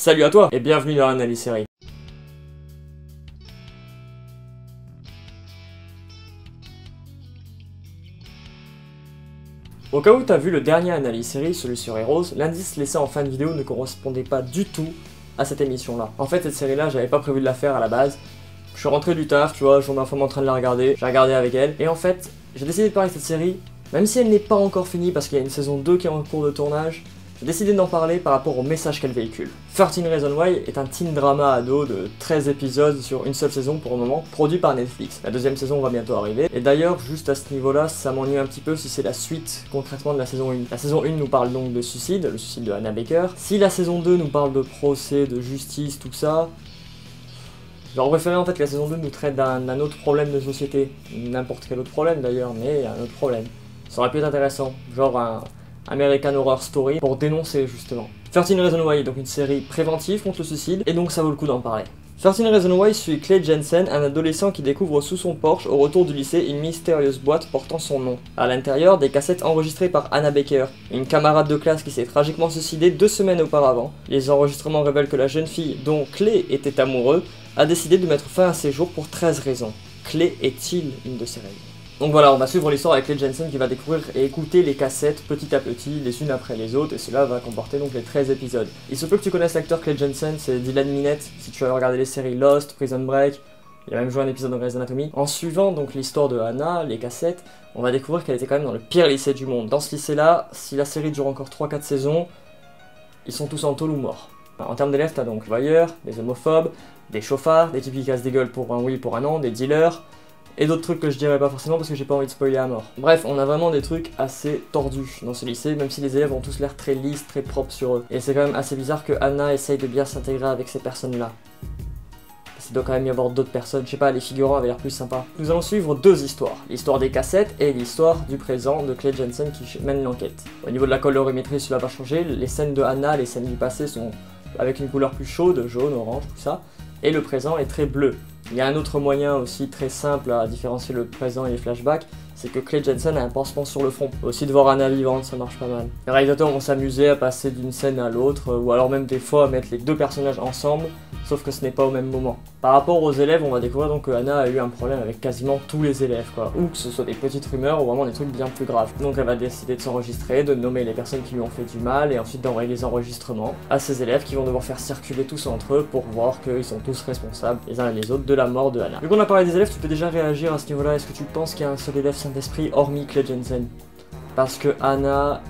Salut à toi et bienvenue dans l'analyse série. Au cas où t'as vu le dernier analyse série, celui sur Heroes, l'indice laissé en fin de vidéo ne correspondait pas du tout à cette émission là. En fait cette série là j'avais pas prévu de la faire à la base. Je suis rentré du taf, tu vois, je ma femme en train de la regarder, j'ai regardé avec elle, et en fait j'ai décidé de parler de cette série, même si elle n'est pas encore finie parce qu'il y a une saison 2 qui est en cours de tournage, j'ai décidé d'en parler par rapport au message qu'elle véhicule. 13 Reasons Why est un teen drama ado de 13 épisodes sur une seule saison pour le moment, produit par Netflix. La deuxième saison va bientôt arriver, et d'ailleurs, juste à ce niveau-là, ça m'ennuie un petit peu si c'est la suite concrètement de la saison 1. La saison 1 nous parle donc de suicide, le suicide de Hannah Baker. Si la saison 2 nous parle de procès, de justice, tout ça, J'aurais préféré en fait que la saison 2 nous traite d'un autre problème de société, n'importe quel autre problème d'ailleurs, mais un autre problème. Ça aurait pu être intéressant, genre un, American Horror Story pour dénoncer justement. 13 Reasons Why est donc une série préventive contre le suicide et donc ça vaut le coup d'en parler. 13 Reasons Why suit Clay Jensen, un adolescent qui découvre sous son Porsche au retour du lycée une mystérieuse boîte portant son nom. À l'intérieur, des cassettes enregistrées par Anna Baker, une camarade de classe qui s'est tragiquement suicidée deux semaines auparavant. Les enregistrements révèlent que la jeune fille, dont Clay était amoureux, a décidé de mettre fin à ses jours pour 13 raisons. Clay est-il une de ces raisons donc voilà, on va suivre l'histoire avec Clay Jensen qui va découvrir et écouter les cassettes petit à petit, les unes après les autres, et cela va comporter donc les 13 épisodes. Il se peut que tu connaisses l'acteur Clay Jensen, c'est Dylan Minette, si tu as regardé les séries Lost, Prison Break, il a même joué un épisode de Grey's Anatomy. En suivant donc l'histoire de Hannah, les cassettes, on va découvrir qu'elle était quand même dans le pire lycée du monde. Dans ce lycée-là, si la série dure encore 3-4 saisons, ils sont tous en tôle ou morts. En termes d'élèves, t'as donc voyeurs, des homophobes, des chauffards, des types qui cassent des gueules pour un oui, pour un non, des dealers, et d'autres trucs que je dirais pas forcément parce que j'ai pas envie de spoiler à mort. Bref, on a vraiment des trucs assez tordus dans ce lycée, même si les élèves ont tous l'air très lisses, très propres sur eux. Et c'est quand même assez bizarre que Anna essaye de bien s'intégrer avec ces personnes-là. Il doit quand même y avoir d'autres personnes, je sais pas, les figurants avaient l'air plus sympas. Nous allons suivre deux histoires, l'histoire des cassettes et l'histoire du présent de Clay Jensen qui mène l'enquête. Au niveau de la colorimétrie, cela va changer, les scènes de Anna, les scènes du passé sont avec une couleur plus chaude, jaune, orange, tout ça, et le présent est très bleu. Il y a un autre moyen aussi très simple à différencier le présent et les flashbacks, c'est que Clay Jensen a un pansement sur le front. Aussi de voir Anna vivante, ça marche pas mal. Les réalisateurs vont s'amuser à passer d'une scène à l'autre, ou alors même des fois à mettre les deux personnages ensemble, sauf que ce n'est pas au même moment. Par rapport aux élèves, on va découvrir donc que Anna a eu un problème avec quasiment tous les élèves, quoi. Ou que ce soit des petites rumeurs ou vraiment des trucs bien plus graves. Donc elle va décider de s'enregistrer, de nommer les personnes qui lui ont fait du mal et ensuite d'envoyer les enregistrements à ses élèves qui vont devoir faire circuler tous entre eux pour voir qu'ils sont tous responsables les uns et les autres de la mort de Anna. Vu qu'on a parlé des élèves, tu peux déjà réagir à ce niveau-là. Est-ce que tu penses qu'il y a un seul élève Saint-Esprit hormis Clay Jensen? Parce que Anna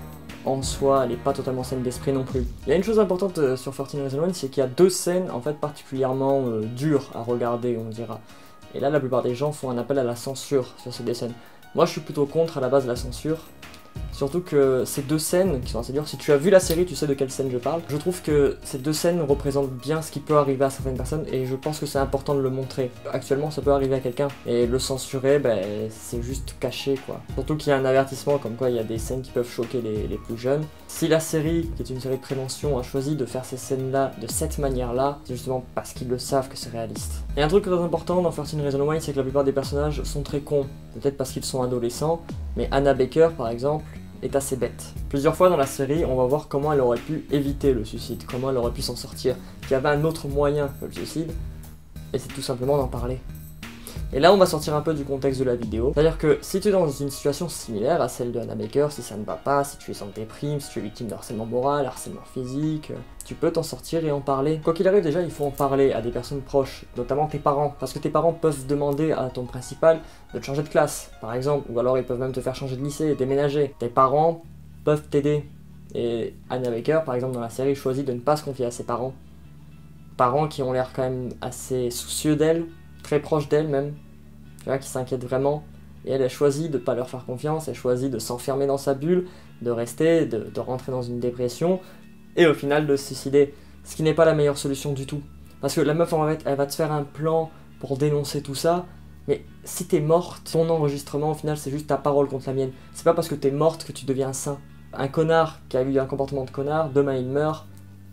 en soi, elle n'est pas totalement saine d'esprit non plus. Il y a une chose importante euh, sur 14 Reasons Why, c'est qu'il y a deux scènes en fait particulièrement euh, dures à regarder, on dira. Et là, la plupart des gens font un appel à la censure sur ces deux scènes. Moi, je suis plutôt contre à la base la censure, Surtout que ces deux scènes qui sont assez dures, si tu as vu la série, tu sais de quelle scène je parle. Je trouve que ces deux scènes représentent bien ce qui peut arriver à certaines personnes et je pense que c'est important de le montrer. Actuellement, ça peut arriver à quelqu'un et le censurer, ben, c'est juste caché quoi. Surtout qu'il y a un avertissement comme quoi il y a des scènes qui peuvent choquer les, les plus jeunes. Si la série, qui est une série de prévention, a choisi de faire ces scènes-là de cette manière-là, c'est justement parce qu'ils le savent que c'est réaliste. Et un truc très important dans 13 Reasons Why, c'est que la plupart des personnages sont très cons. Peut-être parce qu'ils sont adolescents, mais Anna Baker, par exemple, est assez bête. Plusieurs fois dans la série, on va voir comment elle aurait pu éviter le suicide, comment elle aurait pu s'en sortir, qu'il y avait un autre moyen que le suicide, et c'est tout simplement d'en parler. Et là, on va sortir un peu du contexte de la vidéo. C'est-à-dire que si tu es dans une situation similaire à celle de Anna Baker, si ça ne va pas, si tu es en déprime, si tu es victime de harcèlement moral, harcèlement physique, tu peux t'en sortir et en parler. Quoi qu'il arrive, déjà, il faut en parler à des personnes proches, notamment tes parents. Parce que tes parents peuvent demander à ton principal de te changer de classe, par exemple. Ou alors ils peuvent même te faire changer de lycée, déménager. Tes parents peuvent t'aider. Et Anna Baker, par exemple, dans la série, choisit de ne pas se confier à ses parents. Parents qui ont l'air quand même assez soucieux d'elle, très proche d'elle même, tu vois, qui s'inquiète vraiment. Et elle a choisi de ne pas leur faire confiance, elle a choisi de s'enfermer dans sa bulle, de rester, de, rentrer dans une dépression, et au final de se suicider. Ce qui n'est pas la meilleure solution du tout. Parce que la meuf, en fait, elle va te faire un plan pour dénoncer tout ça, mais si t'es morte, ton enregistrement, au final, c'est juste ta parole contre la mienne. C'est pas parce que t'es morte que tu deviens saint. Un connard qui a eu un comportement de connard, demain il meurt,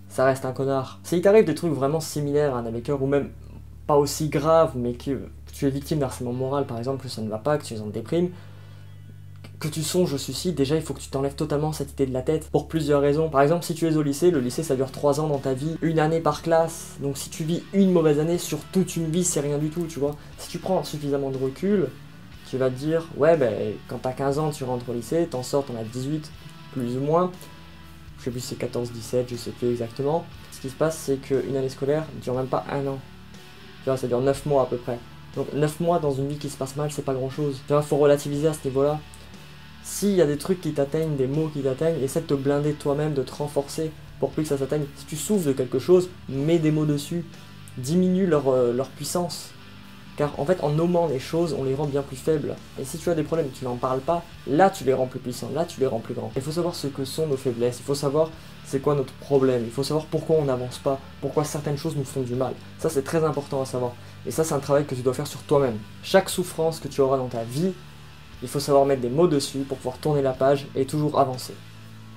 ça reste un connard. S'il t'arrive des trucs vraiment similaires à un Maker, ou même pas aussi grave, mais que, tu es victime d'harcèlement moral, par exemple, que ça ne va pas, que tu es en déprime, que tu songes au suicide, déjà il faut que tu t'enlèves totalement cette idée de la tête pour plusieurs raisons. Par exemple, si tu es au lycée, le lycée ça dure 3 ans dans ta vie, une année par classe. Donc si tu vis une mauvaise année sur toute une vie, c'est rien du tout, tu vois. Si tu prends suffisamment de recul, tu vas te dire, ouais, ben quand t'as 15 ans, tu rentres au lycée, t'en sors, t'en as 18, plus ou moins. Je sais plus c'est 14, 17, je sais plus exactement. Ce qui se passe, c'est qu'une année scolaire dure même pas un an. Tu vois, ça dure 9 mois à peu près. Donc 9 mois dans une vie qui se passe mal, c'est pas grand chose. Tu vois, faut relativiser à ce niveau-là. S'il y a des trucs qui t'atteignent, des mots qui t'atteignent, essaie de te blinder toi-même, de te renforcer pour plus que ça s'atteigne. Si tu souffres de quelque chose, mets des mots dessus. Diminue leur, euh, leur puissance. Car en fait, en nommant les choses, on les rend bien plus faibles. Et si tu as des problèmes et tu n'en parles pas, là tu les rends plus puissants, là tu les rends plus grands. Il faut savoir ce que sont nos faiblesses, il faut savoir c'est quoi notre problème, il faut savoir pourquoi on n'avance pas, pourquoi certaines choses nous font du mal. Ça c'est très important à savoir. Et ça c'est un travail que tu dois faire sur toi-même. Chaque souffrance que tu auras dans ta vie, il faut savoir mettre des mots dessus pour pouvoir tourner la page et toujours avancer.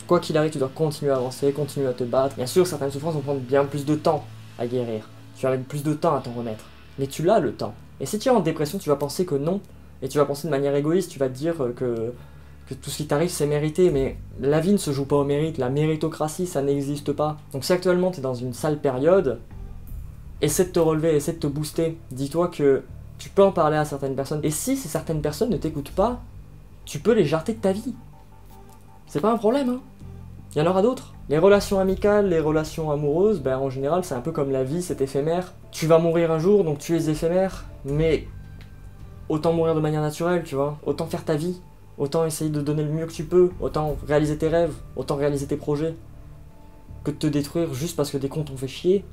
Quoi qu'il arrive, tu dois continuer à avancer, continuer à te battre. Bien sûr, certaines souffrances vont prendre bien plus de temps à guérir. Tu vas mettre plus de temps à t'en remettre. Mais tu l'as le temps. Et si tu es en dépression, tu vas penser que non. Et tu vas penser de manière égoïste, tu vas te dire que, que tout ce qui t'arrive c'est mérité. Mais la vie ne se joue pas au mérite. La méritocratie, ça n'existe pas. Donc si actuellement tu es dans une sale période, essaie de te relever, essaie de te booster. Dis-toi que tu peux en parler à certaines personnes. Et si ces certaines personnes ne t'écoutent pas, tu peux les jarter de ta vie. C'est pas un problème, hein. Il y en aura d'autres. Les relations amicales, les relations amoureuses, ben en général, c'est un peu comme la vie, c'est éphémère. Tu vas mourir un jour, donc tu es éphémère, mais autant mourir de manière naturelle, tu vois. Autant faire ta vie, autant essayer de donner le mieux que tu peux, autant réaliser tes rêves, autant réaliser tes projets, que de te détruire juste parce que des comptes ont fait chier.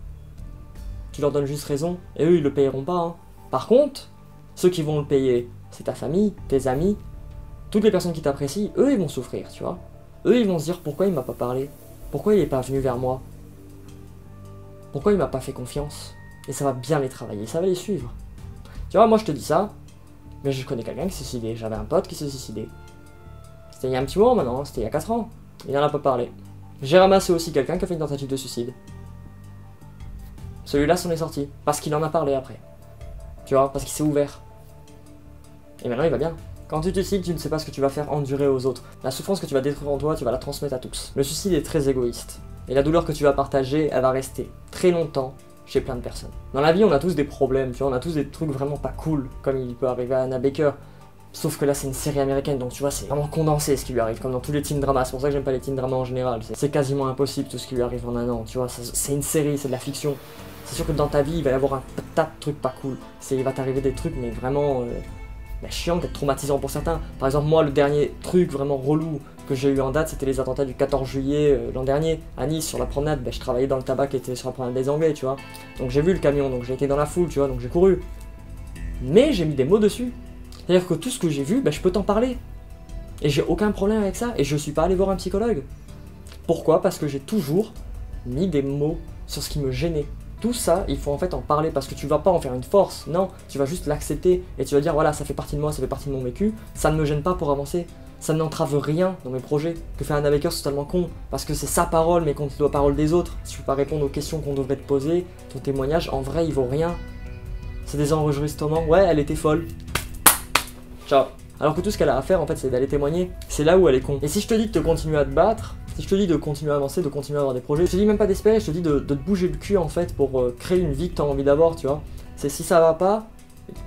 Tu leur donnes juste raison, et eux, ils le payeront pas, hein. Par contre, ceux qui vont le payer, c'est ta famille, tes amis, toutes les personnes qui t'apprécient, eux, ils vont souffrir, tu vois. Eux, ils vont se dire pourquoi il m'a pas parlé? Pourquoi il est pas venu vers moi? Pourquoi il m'a pas fait confiance? Et ça va bien les travailler, ça va les suivre. Tu vois, moi je te dis ça, mais je connais quelqu'un qui s'est suicidé. J'avais un pote qui s'est suicidé. C'était il y a un petit moment maintenant, c'était il y a 4 ans. Il en a pas parlé. J'ai ramassé aussi quelqu'un qui a fait une tentative de suicide. Celui-là s'en est sorti, parce qu'il en a parlé après. Tu vois, parce qu'il s'est ouvert. Et maintenant il va bien. Quand tu te suicides, tu ne sais pas ce que tu vas faire endurer aux autres. La souffrance que tu vas détruire en toi, tu vas la transmettre à tous. Le suicide est très égoïste. Et la douleur que tu vas partager, elle va rester très longtemps chez plein de personnes. Dans la vie, on a tous des problèmes, tu vois, on a tous des trucs vraiment pas cool, comme il peut arriver à Anna Baker. Sauf que là, c'est une série américaine, donc tu vois, c'est vraiment condensé ce qui lui arrive, comme dans tous les teen dramas. C'est pour ça que j'aime pas les teen dramas en général. C'est quasiment impossible tout ce qui lui arrive en un an, tu vois. C'est une série, c'est de la fiction. C'est sûr que dans ta vie, il va y avoir un tas de trucs pas cool. Il va t'arriver des trucs, mais vraiment. Euh, bah, chiant, peut-être traumatisant pour certains. Par exemple, moi, le dernier truc vraiment relou que j'ai eu en date, c'était les attentats du 14 juillet euh, l'an dernier à Nice sur la promenade. Bah, je travaillais dans le tabac qui était sur la promenade des Anglais, tu vois. Donc j'ai vu le camion, donc j'ai été dans la foule, tu vois, donc j'ai couru. Mais j'ai mis des mots dessus. C'est-à-dire que tout ce que j'ai vu, bah, je peux t'en parler. Et j'ai aucun problème avec ça. Et je suis pas allé voir un psychologue. Pourquoi? Parce que j'ai toujours mis des mots sur ce qui me gênait. Tout ça, il faut en fait en parler parce que tu vas pas en faire une force, non, tu vas juste l'accepter et tu vas dire voilà, ça fait partie de moi, ça fait partie de mon vécu, ça ne me gêne pas pour avancer, ça n'entrave rien dans mes projets. Que fait un Baker, c'est totalement con parce que c'est sa parole mais contre la parole des autres. Si tu peux pas répondre aux questions qu'on devrait te poser, ton témoignage en vrai il vaut rien. C'est des enregistrements, ouais, elle était folle. Ciao. Alors que tout ce qu'elle a à faire en fait c'est d'aller témoigner, c'est là où elle est con. Et si je te dis de te continuer à te battre, si je te dis de continuer à avancer, de continuer à avoir des projets, je te dis même pas d'espérer, je te dis de, te bouger le cul en fait pour euh, créer une vie que tu as envie d'avoir, tu vois. C'est si ça va pas,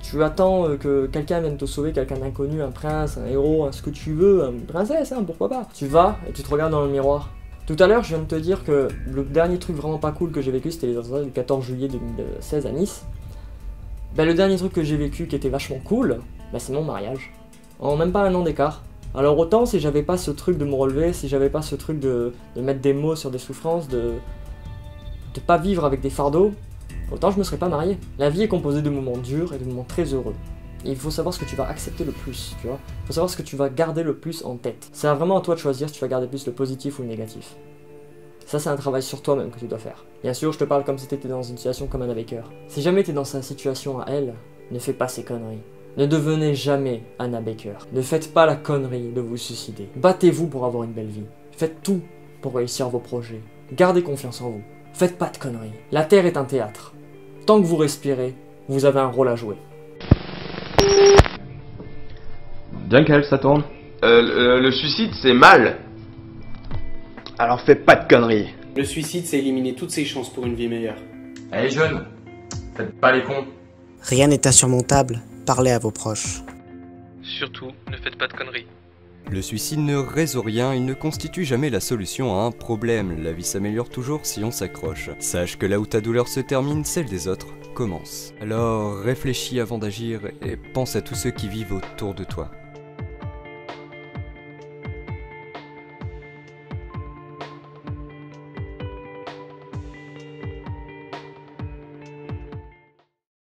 tu attends euh, que quelqu'un vienne te sauver, quelqu'un d'inconnu, un prince, un héros, ce que tu veux, une princesse, hein, pourquoi pas. Tu vas et tu te regardes dans le miroir. Tout à l'heure, je viens de te dire que le dernier truc vraiment pas cool que j'ai vécu, c'était les attentats du 14 juillet 2016 à Nice. Ben, le dernier truc que j'ai vécu qui était vachement cool, ben, c'est mon mariage. En même pas un an d'écart. Alors autant si j'avais pas ce truc de me relever, si j'avais pas ce truc de, mettre des mots sur des souffrances, de de pas vivre avec des fardeaux, autant je me serais pas marié. La vie est composée de moments durs et de moments très heureux. Il faut savoir ce que tu vas accepter le plus, tu vois. Il faut savoir ce que tu vas garder le plus en tête. C'est vraiment à toi de choisir si tu vas garder plus le positif ou le négatif. Ça, c'est un travail sur toi-même que tu dois faire. Bien sûr, je te parle comme si t'étais dans une situation comme Anna Baker. Si jamais t'es dans sa situation à elle, ne fais pas ces conneries. Ne devenez jamais Anna Baker. Ne faites pas la connerie de vous suicider. Battez-vous pour avoir une belle vie. Faites tout pour réussir vos projets. Gardez confiance en vous. Faites pas de conneries. La Terre est un théâtre. Tant que vous respirez, vous avez un rôle à jouer. Dunkel, ça tourne Euh, le, le suicide, c'est mal. Alors fais pas de conneries. Le suicide, c'est éliminer toutes ses chances pour une vie meilleure. Allez jeunes, faites pas les cons. Rien n'est insurmontable, parlez à vos proches. Surtout, ne faites pas de conneries. Le suicide ne résout rien, il ne constitue jamais la solution à un problème. La vie s'améliore toujours si on s'accroche. Sache que là où ta douleur se termine, celle des autres commence. Alors réfléchis avant d'agir et pense à tous ceux qui vivent autour de toi.